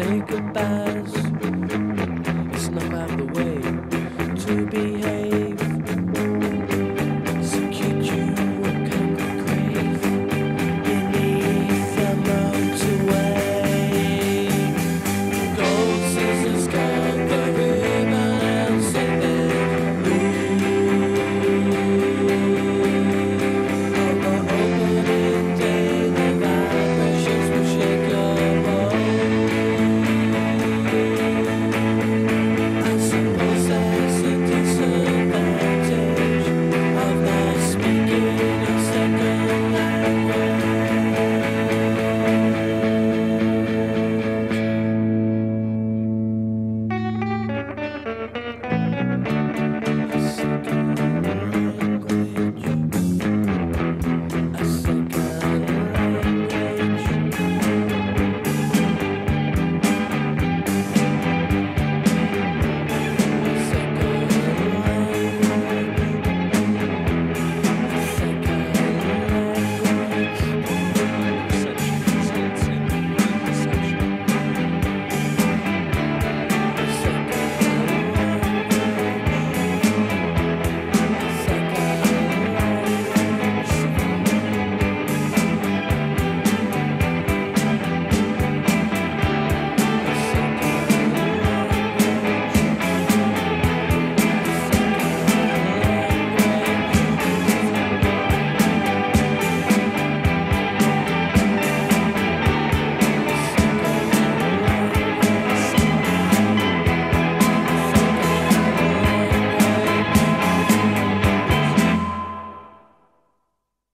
say goodbyes. It's not out the way to be